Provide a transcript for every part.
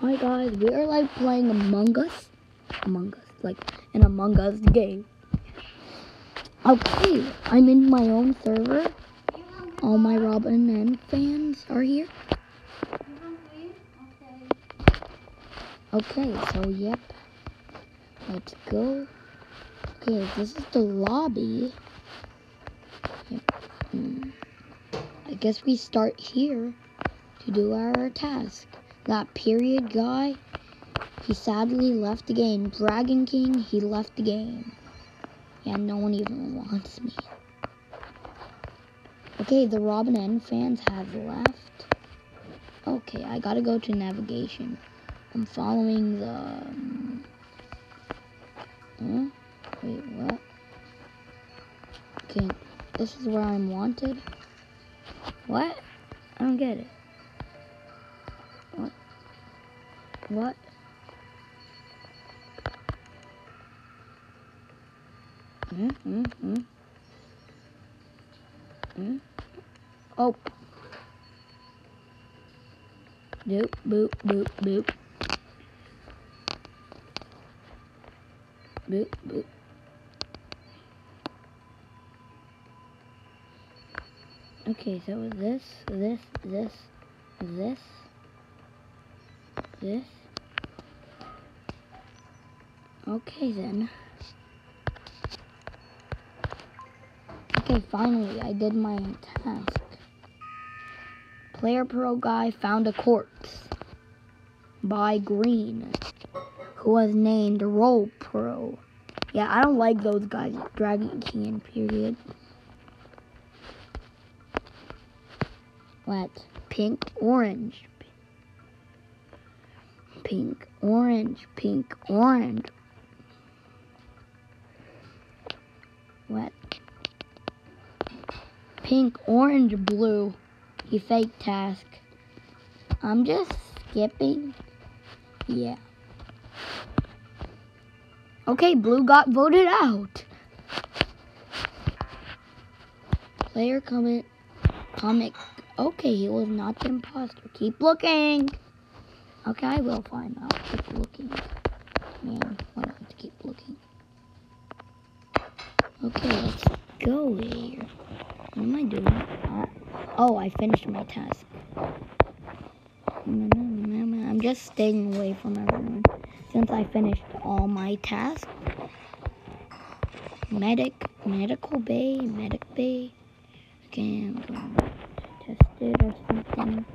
Hi guys, we are like playing Among Us. Among Us, like an Among Us game. Okay, I'm in my own server. All my Robyn N fans are here. Okay, so yep. Let's go. Okay, this is the lobby. Yep. Hmm. I guess we start here to do our task. That period guy, he sadly left the game. Dragon King, he left the game. Yeah, no one even wants me. Okay, the Robyn N fans have left. Okay, I gotta go to navigation. I'm following the... Um, huh? Wait, what? Okay, this is where I'm wanted. What? I don't get it. What? Hmm, hmm, hmm. Hmm? Oh. Boop, boop, boop, boop. Boop, boop. Okay, so this, this, this, this, this. Okay then. Okay, finally, I did my task. Player Pro Guy found a corpse by Green, who was named Roll Pro. Yeah, I don't like those guys, Dragon King, period. What? Pink, orange. Pink, orange, pink, orange. What? Pink, orange, blue. You fake task. I'm just skipping. Yeah. Okay, blue got voted out. Player comment, comic Okay, he was not the imposter. Keep looking. Okay, I will find out. Keep looking. Okay, let's go here. What am I doing? Uh, oh, I finished my task. I'm just staying away from everyone since I finished all my tasks. Medic, medical bay, medic bay. Okay, I'm going tested or something.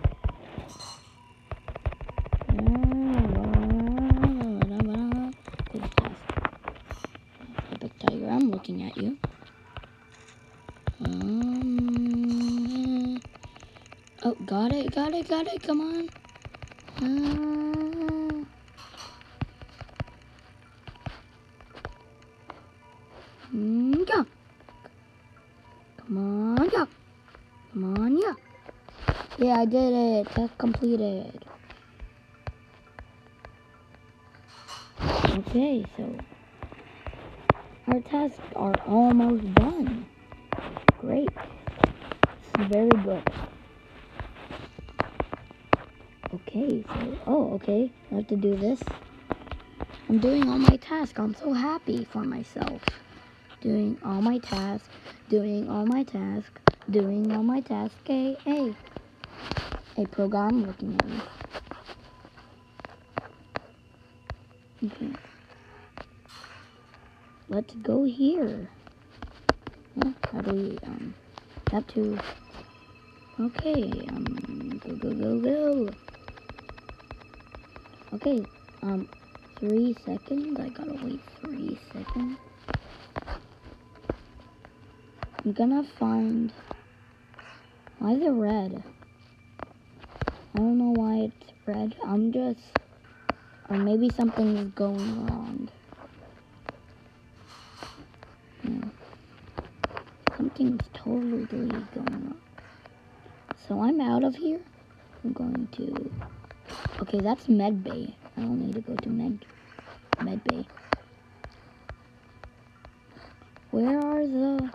Epic Tiger, I'm looking at you. Um, oh, got it, got it, got it, come on. Uh, yeah. Come on, yeah. Come on, yeah. Yeah, I did it. Task completed. Okay, so our tasks are almost done. Great. Is very good. Okay, so, oh, okay. I have to do this. I'm doing all my tasks. I'm so happy for myself. Doing all my tasks, doing all my tasks, doing all my tasks. Hey, hey. Hey, program looking at me. Okay. Let's go here. Huh? How do we, um, have to, okay, um, go, go, go, go. Okay, um, three seconds. I gotta wait three seconds. I'm gonna find, why is it red? I don't know why it's red. I'm just, or maybe something is going wrong. Hmm. Something's totally going wrong. So I'm out of here. I'm going to, okay, that's med bay. I don't need to go to med, med bay. Where are the,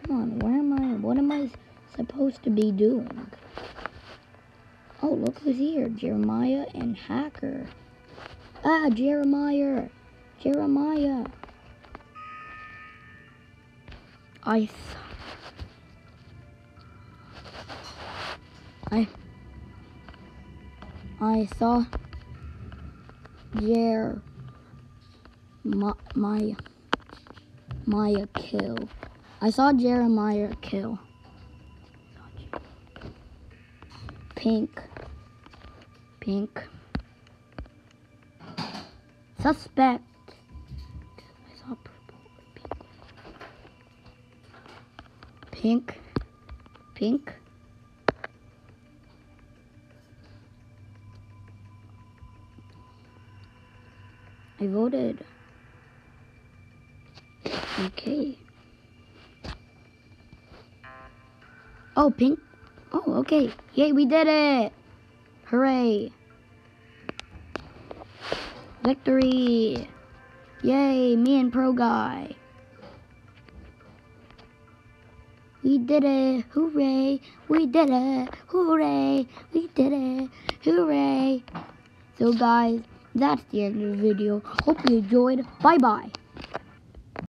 come on, where am I, what am I supposed to be doing? Oh, look who's here. Jeremiah and Hacker. Ah, Jeremiah. Jeremiah. I I I saw Jer my Maya kill. I saw Jeremiah kill. Pink. Pink. Suspect. I saw purple. Pink. Pink. Pink. I voted. Okay. Oh, pink. Oh, okay. Yay, we did it. Hooray. Victory. Yay, me and Pro Guy. We did it. Hooray. We did it. Hooray. We did it. Hooray. So, guys, that's the end of the video. Hope you enjoyed. Bye-bye.